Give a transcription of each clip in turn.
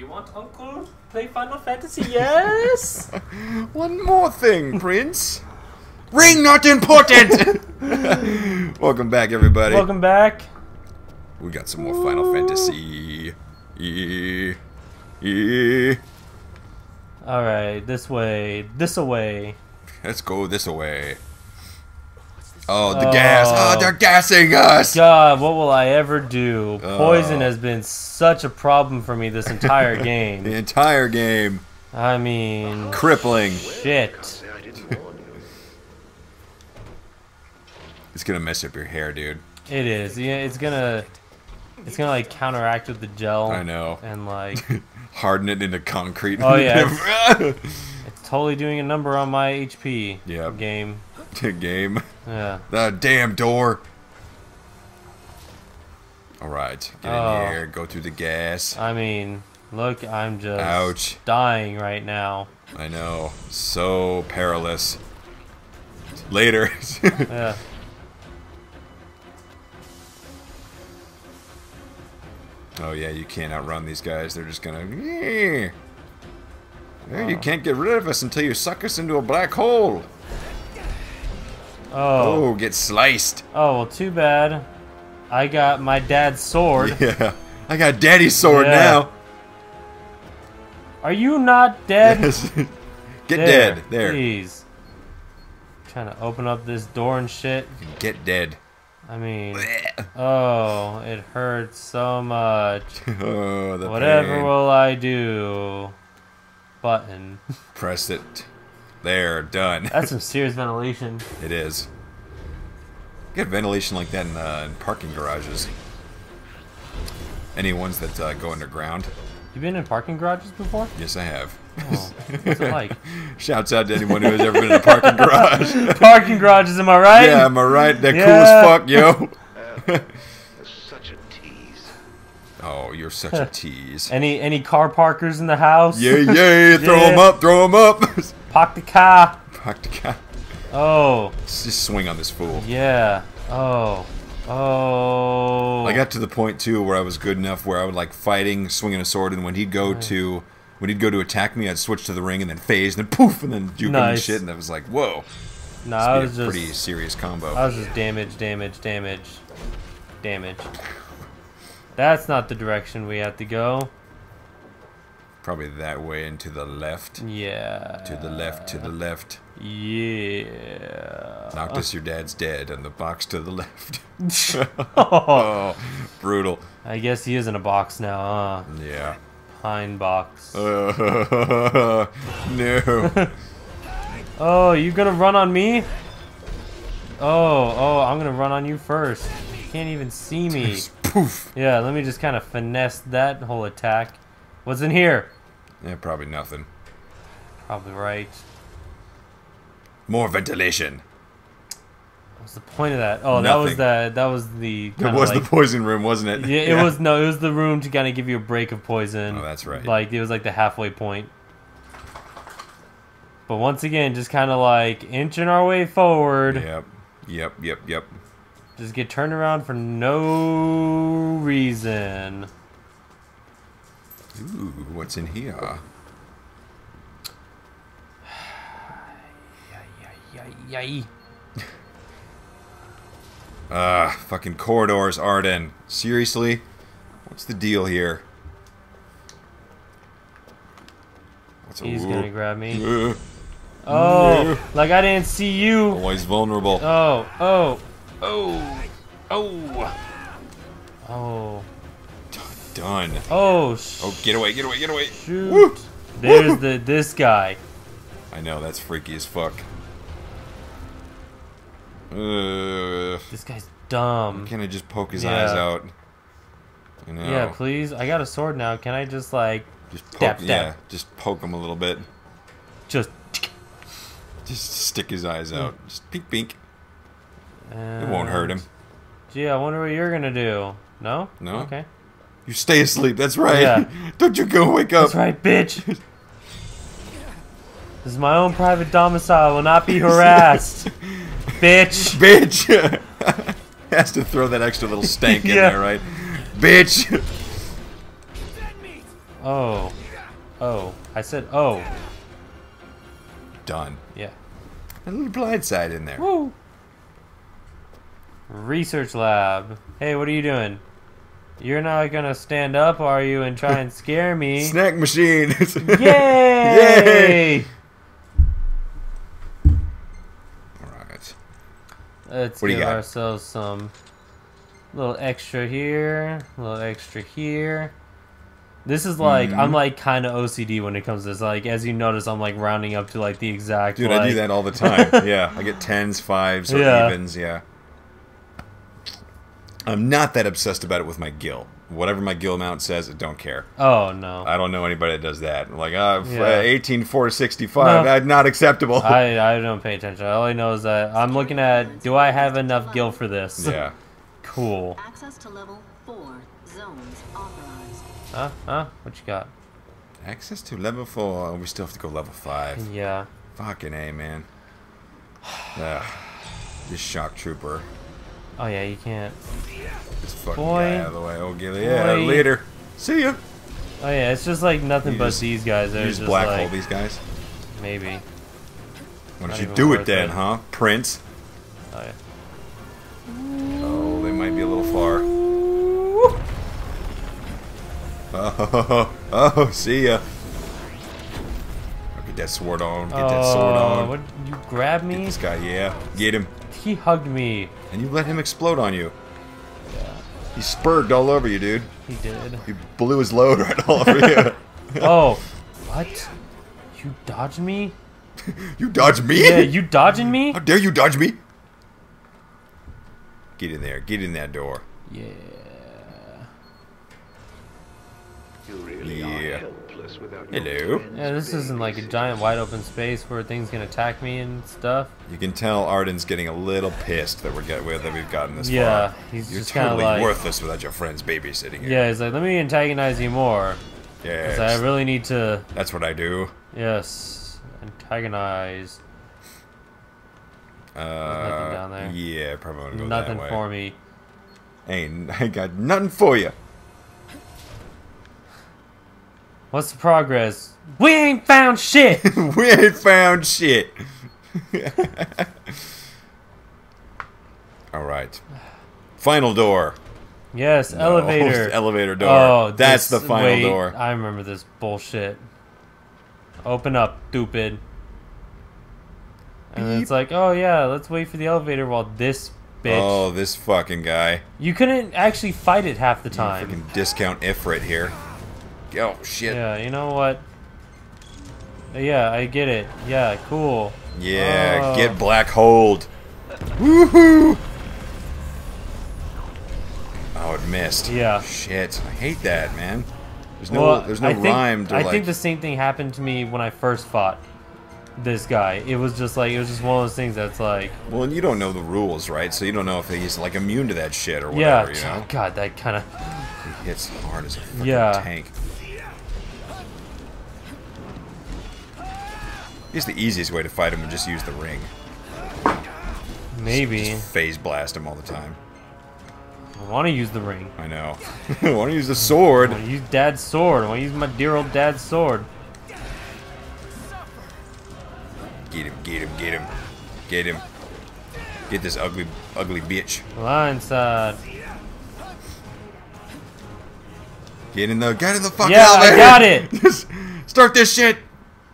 You want Uncle play Final Fantasy? Yes. One more thing, Prince. Ring not important. Welcome back, everybody. Welcome back. We got some more Final Fantasy. Yeah. Yeah. All right, this way, this away. Let's go this way. Oh, the oh. gas. Oh, they're gassing us. God, what will I ever do? Oh. Poison Oh. has been such a problem for me this entire game. The entire game. I mean, Crippling. shit. It's gonna mess up your hair, dude. It is. Yeah, it's gonna, it's gonna like counteract with the gel. I know. And like, Harden it into concrete. Oh, yeah, it's totally doing a number on my HP. Yep. Game. Game. Yeah. The damn door. Alright, get Oh. in here, go through the gas. I mean, look, I'm just Ouch. dying right now. I know. So perilous. Later. Yeah. oh yeah, you can't outrun these guys. They're just gonna. Yeah. Yeah, You Oh. can't get rid of us until you suck us into a black hole. Oh. Oh, get sliced. Oh well, too bad. I got my dad's sword. Yeah. I got daddy's sword Yeah. now. Are you not dead? Yes. get There, dead. There. Please. Trying to open up this door and shit. Get dead. I mean, oh, it hurts so much. oh, the Whatever pain. will I do? Button. Press it. There, done. That's some serious ventilation. It is. Get ventilation like that in, uh, in parking garages. Any ones that uh, go underground? You been in parking garages before? Yes, I have. Oh, what's it like? Shouts out to anyone who has ever been in a parking garage. parking garages, am I right? yeah, am I right? They're Yeah. cool as fuck, yo. That's such a tease. Oh, you're such a tease. Any any car parkers in the house? Yeah, yeah, throw Yeah. them up, throw them up. Park the car. Fuck the guy. Oh, Let's just swing on this fool. yeah. Oh. Oh. I got to the point too where I was good enough where I would like fighting, swinging a sword, and when he'd go to when he'd go to attack me, I'd switch to the ring and then phase, and then poof, and then juke him and shit, and I was like, whoa, No, this I was a just pretty serious combo. I was just damage, damage, damage, damage. That's not the direction we have to go. Probably that way and to the left, Yeah. to the left, to the left. Yeah. Noctis, your dad's dead, and the box to the left. oh, brutal. I guess he is in a box now, huh? Yeah. Pine box. no. Oh, you gonna run on me? Oh, oh, I'm gonna run on you first. You can't even see me. poof. Yeah, let me just kind of finesse that whole attack. What's in here? Yeah, probably nothing. Probably right. More ventilation. What's the point of that? Oh, that was the that was the. It was like, the poison room, wasn't it? Yeah, it was no, it was the room to kind of give you a break of poison. Oh, that's right. Like it was like the halfway point. But once again, just kind of like inching our way forward. Yep. Yep. Yep. Yep. Just get turned around for no reason. Ooh, what's in here? Yay. Ah, fucking corridors, Ardyn. Seriously? What's the deal here? What's He's gonna grab me. Uh, Oh, like I didn't see you. always vulnerable. Oh, oh, oh, oh, oh, Done. oh, sh- Oh, get away, get away, get away. shoot. Woo! There's the this guy. I know, that's freaky as fuck. Uh, This guy's dumb. can I just poke his Yeah. eyes out? You know, Yeah, please. I got a sword now. Can I just like just poke, Dap, yeah, just poke him a little bit. just? Just stick his eyes out. Hmm. Just pink, pink. It won't hurt him. Gee, I wonder what you're gonna do. No? No. Okay. You stay asleep. That's right. Yeah. Don't you go wake up. That's right, bitch. this is my own private domicile. I will not be harassed, bitch. Bitch. Has to throw that extra little stank in there, right? Bitch. Oh. Oh. I said oh. Done. Yeah. A little blind side in there. Woo! Research lab. Hey, what are you doing? You're not gonna stand up, are you, and try and scare me? Snack machine. Yay! Yay! Alright. Let's What give ourselves some little extra here, a little extra here. This is like Mm-hmm. I'm like kind of OCD when it comes to this. Like as you notice, I'm like rounding up to like the exact. Dude, I do that all the time. yeah, I get tens, fives, or Yeah. evens. Yeah. I'm not that obsessed about it with my gil. Whatever my gil amount says, I don't care. Oh no. I don't know anybody that does that. Like, uh, f- Yeah. uh 18, 4, 65, No. uh, not acceptable. I, I don't pay attention. All I know is that I'm looking at do I have enough gil for this? yeah. Cool. Access to level 4 zones authorized. Huh? Huh? What you got? Access to level 4. We still have to go level 5. Yeah. Fucking A, man. Ugh. This shock trooper. Oh yeah, you can't. This fucking Boy. guy out of the way. Oh, Gilly. Yeah, Boy. later. See ya. Oh yeah, it's just like nothing You but just- these guys. You They're just just black like hole these guys. maybe. Why Not don't you do it then, it. huh, Prince? Oh yeah. Oh, they might be a little far. Oh, oh, oh, see ya. Oh, Get that sword on. Get that sword Oh, on. What? You grab me? This guy, yeah. Get him. He hugged me. And you let him explode on you. Yeah, He spurged all over you, dude. he did. He blew his load right all over you. oh, what? You dodged me? you dodged me? Yeah, you dodging me? How dare you dodge me? Get in there. Get in that door. Yeah. You really Yeah. Are helpless without Hello. friends, Yeah, this isn't like a giant wide open space where things can attack me and stuff. You can tell Ardyn's getting a little pissed that we're get that we've gotten this Yeah, far. Yeah, he's You're just kinda totally like- worthless without your friends babysitting you. Yeah, he's like, let me antagonize you more. Yes. Because I really need to, That's what I do. yes, antagonize. Uh, nothing down there. Yeah, probably want to go Nothing that way. for me. Ain't I got nothing for you. What's the progress? We ain't found shit! we ain't found shit. All right. Final door. yes, No, elevator. elevator door. Oh, That's this- the final wait, door. I remember this bullshit. Open up, stupid. And Beep. it's like, oh yeah, let's wait for the elevator while this bitch. Oh, this fucking guy. You couldn't actually fight it half the You time. Freaking discount Ifrit here. Oh shit. Yeah, you know what? Yeah, I get it. Yeah, cool. Yeah, Oh. get black hold. Woohoo! Oh, it missed. Yeah. Shit, I hate that, man. There's no, well, there's no I rhyme to I like. think the same thing happened to me when I first fought this guy. It was just like it was just one of those things that's like, Well, and you don't know the rules, right? So you don't know if he's like immune to that shit or yeah, whatever. You know, God, that kind of he hits hard as a fucking Yeah. tank. I guess the easiest way to fight him would just use the ring. maybe Just phase blast him all the time. I want to use the ring. I know. I want to use the sword. I want to use Dad's sword. I want to use my dear old Dad's sword. Get him, get him, get him. Get him. Get this ugly, ugly bitch. Blindside. Get in the, get in the fucking Yeah, I elevator. got it. Just start this shit.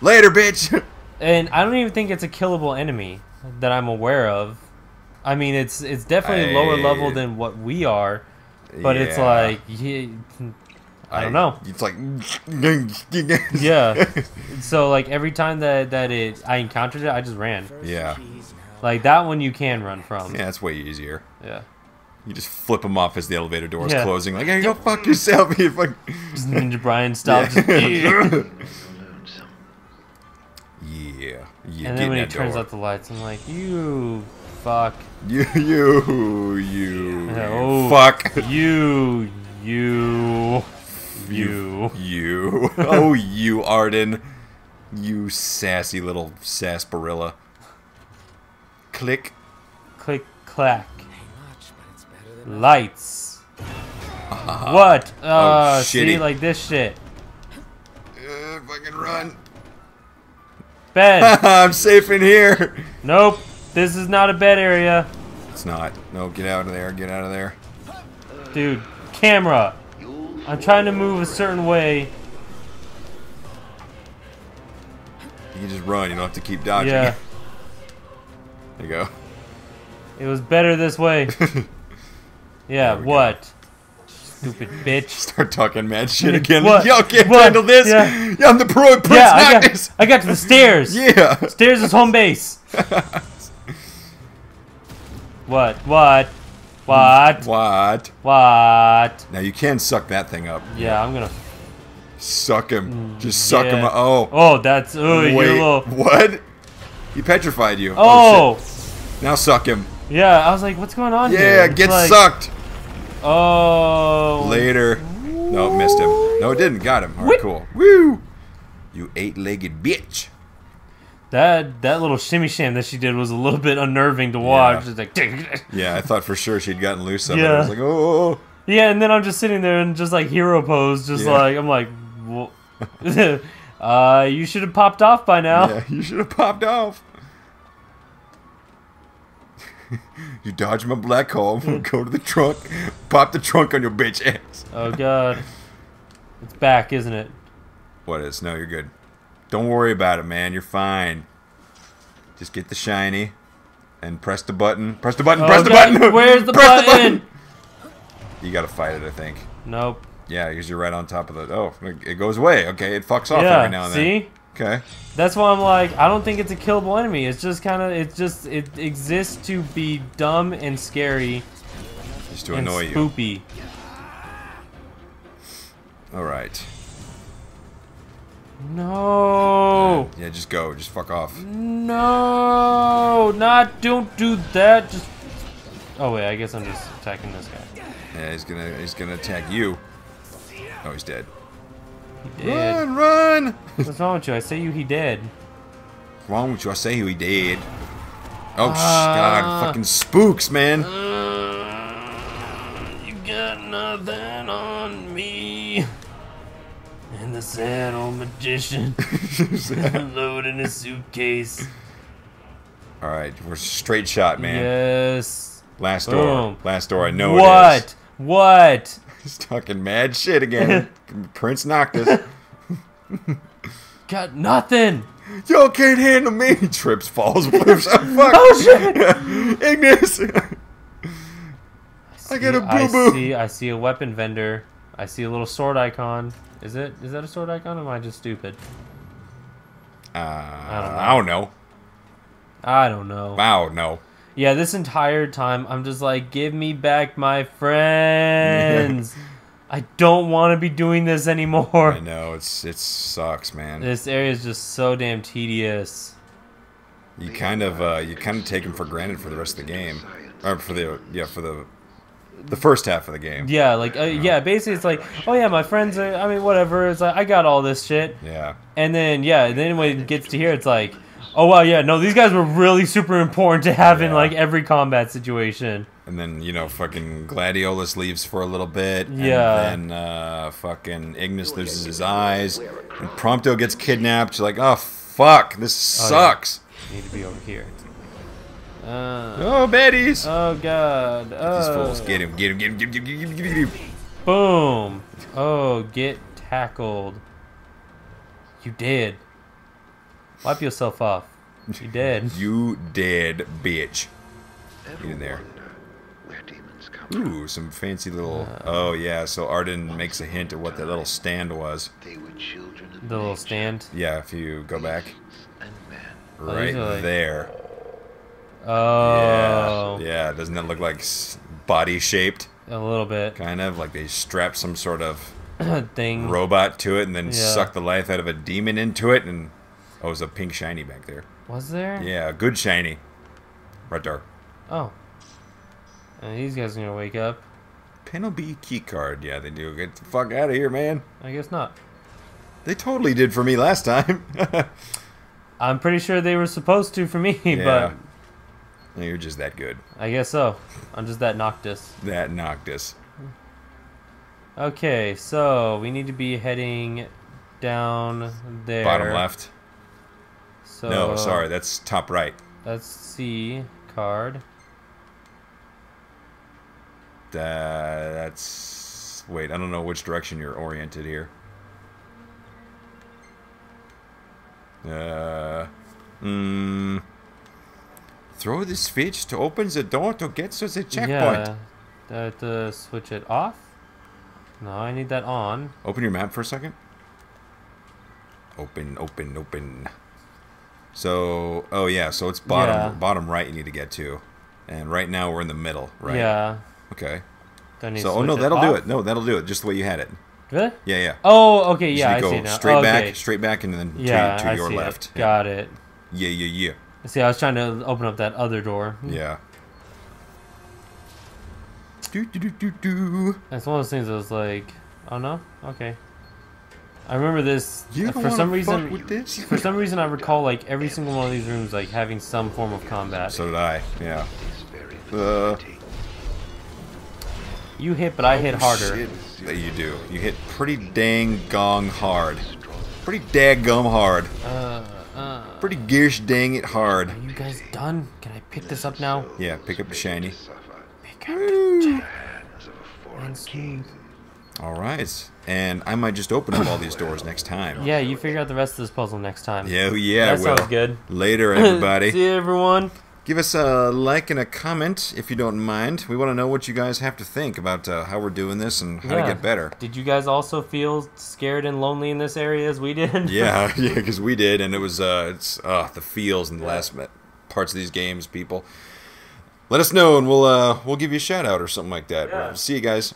Later, bitch. And I don't even think it's a killable enemy that I'm aware of. I mean, it's it's definitely lower level than what we are, but it's like yeah, I don't know. It's like, Yeah. so like every time that that it I encountered it, I just ran. yeah, Like that one you can run from. yeah. That's way easier. Yeah. You just flip him off as the elevator door is Yeah. closing. Like, hey, go fuck yourself. You fuck. Just Ninja Brian style. Yeah. just- Lonesome. Yeah, yeah. and then when he that turns door. out the lights, I'm like, you fuck. you, you, you, Oh. fuck. You you you. You. Oh, you, Ardyn. You sassy little sarsaparilla. Click. Click clack. Lights. What? Uh, Oh, see, shitty. like this shit. Uh, fucking run. Bed. I'm safe in here. nope. This is not a bed area. It's not. No, get out of there. Get out of there. Dude, camera. I'm trying to move a certain way. You can just run. You don't have to keep dodging. Yeah. There you go. It was better this way. Yeah, what? go. Stupid bitch. Start talking mad shit again. What? Y'all can't What? handle this. Yeah. Yeah, I'm the pro Prince Yeah, I got, I got to the stairs. Yeah. Stairs is home base. what? What? What? What? What? Now you can suck that thing up. Yeah, I'm gonna. Suck him. Mm, Just suck him yeah. up. Oh. Oh, that's. Oh, you're a Wait. little. What? He petrified you. Oh. oh, shit. Now suck him. yeah. I was like, what's going on here? Yeah, get like- sucked. Oh. Later. No, missed him. No, it didn't. Got him. All right, cool. Woo! You eight-legged bitch. That that little shimmy sham that she did was a little bit unnerving to watch. Yeah. Like, Yeah, I thought for sure she'd gotten loose of it. Yeah. I was like, oh. yeah, and then I'm just sitting there and just like hero pose, just Yeah. like I'm like, well, uh, you should have popped off by now. Yeah, you should have popped off. you dodge my black hole. Go to the trunk. Pop the trunk on your bitch ass. Oh god, it's back, isn't it? What is? No, you're good. Don't worry about it, man. You're fine. Just get the shiny and press the button. Press the button. Oh, press the button. Where's the Press button? You gotta fight it, I think. Nope. Yeah, because you're right on top of the. Oh, it goes away. Okay, it fucks off yeah. every now and then. see, Okay. that's why I'm like, I don't think it's a killable enemy. It's just kind of, it just, it exists to be dumb and scary Just to and annoy you. spoopy. All right. No. Yeah, just go. Just fuck off. No, not don't do that. Just oh wait, I guess I'm just attacking this guy. Yeah, he's gonna he's gonna attack you. Oh, he's dead. He did. Run, run! What's wrong with you? I say you. He did. What's wrong with you? I say he did. Oh, sh Ah. God, fucking spooks, man. you got nothing on me. And the sad old magician loading his suitcase. All right, we're straight shot, man. Yes. Last door. Boom. Last door. I know it is. what? What? He's talking mad shit again. Prince Noctis. Got nothing. Y'all can't handle me. He trips, falls, flips. Oh, fuck. Oh shit! Ignis. I get a I boo boo. see. I see a weapon vendor. I see a little sword icon. Is it? Is that a sword icon? Or am I just stupid? Uh, don't know. I don't know. I don't know. Wow, no. Yeah, this entire time I'm just like, give me back my friends. I don't want to be doing this anymore. I know it's it sucks, man. This area is just so damn tedious. You kind of uh, you kind of take him for granted for the rest of the game, or for the yeah for the the first half of the game. Yeah, like uh, yeah, basically it's like, oh yeah, my friends are. I mean, whatever. It's like I got all this shit. Yeah. And then yeah, and then when it gets to here, it's like, Oh wow, yeah, no, these guys were really super important to have yeah. in like every combat situation. And then you know, fucking Gladiolus leaves for a little bit. Yeah. And then uh, fucking Ignis loses his eyes, and Prompto gets kidnapped. You're like, oh fuck, this sucks. Oh, yeah. Need to be over here. Uh, oh baddies! Oh god! Get oh. These uh, fools! Get him! Get him! Get him! Get him! Get him! Get him! Boom! Oh, get tackled. You did. Wipe yourself off. You did. You dead bitch. Ever Get in there. where demons come from? Ooh, some fancy little. Uh, oh yeah, so Ardyn makes a hint at what that little stand was. They were children of The little nature, stand. Yeah, if you go back and man. Oh, right these like- there. Oh. Yeah, yeah. Doesn't that look like body shaped? A little bit. Kind of like they strap some sort of Thing. robot to it and then Yeah. suck the life out of a demon into it. And oh, it was a pink shiny back there. Was there? Yeah, a good shiny. Right there. Oh. And these guys are gonna wake up. B key card. Yeah, they do. Get the fuck out of here, man. I guess not. They totally did for me last time. I'm pretty sure they were supposed to for me, yeah. You're just that good. I guess so. I'm just that Noctis. That Noctis. Okay, so we need to be heading down there. Bottom left. So No, sorry, that's top right. That's C card. Uh, that's wait. I don't know which direction you're oriented here. Uh, mm, throw the switch to open the door to get to the checkpoint. Yeah. Have to switch it off? No, I need that on. Open your map for a second. Open, open, open. So, oh yeah, so it's bottom Yeah. bottom right you need to get to, and right now we're in the middle, right? Yeah. Okay. I need So, oh no, that'll do it. No, that'll do it. Just the way you had it. Really? Yeah, yeah. Oh, okay, yeah, I see now. straight back, straight back, and then Yeah, to, to your left. It. Got it. Yeah, yeah, yeah, See, I was trying to open up that other door. yeah. Do do do do do. It's one of those things that was like, oh no, okay. I remember this You uh, don't for some fuck reason. with this? For some reason, I recall like every single one of these rooms like having some form of combat. So did I. Yeah. is very Uh, you hit, but I hit harder. That you do. You hit pretty dang gong hard. Pretty daggum hard. Uh, uh, Pretty gish dang it hard. are you guys done? Can I pick this up now? Yeah, pick up the shiny. Pick up the hands of a and smooth. All right. And I might just open up all these doors next time. Yeah, you figure out the rest of this puzzle next time. Yeah, yeah, that I will. sounds good. Later, everybody. See you, everyone. Give us a like and a comment if you don't mind. We want to know what you guys have to think about uh, how we're doing this and how to get better. Did you guys also feel scared and lonely in this area as we did? Yeah, yeah, because we did, and it was uh, it's uh, the feels in the last parts of these games. People, let us know, and we'll uh, we'll give you a shout out or something like that. Yeah. See you guys.